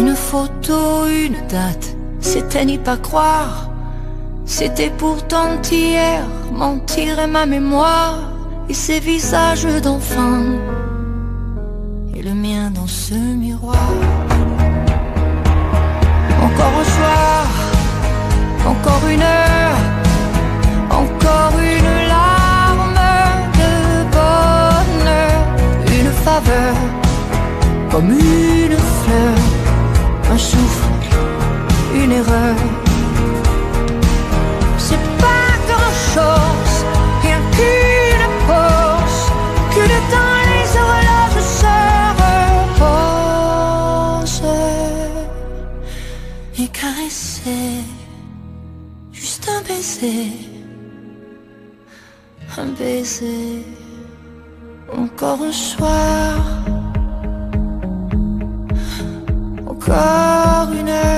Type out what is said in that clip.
Une photo, une date, c'était n'y pas croire. C'était pourtant hier, mentir est ma mémoire et ces visages d'enfants et le mien dans ce miroir. Encore un soir, encore une heure, encore une larme de bonheur, une faveur comme une fleur, souffle, une erreur. C'est pas grand chose, rien qu'une pause, que le temps les horloges se reposent et caresser, juste un baiser, un baiser, encore un soir. Encore You know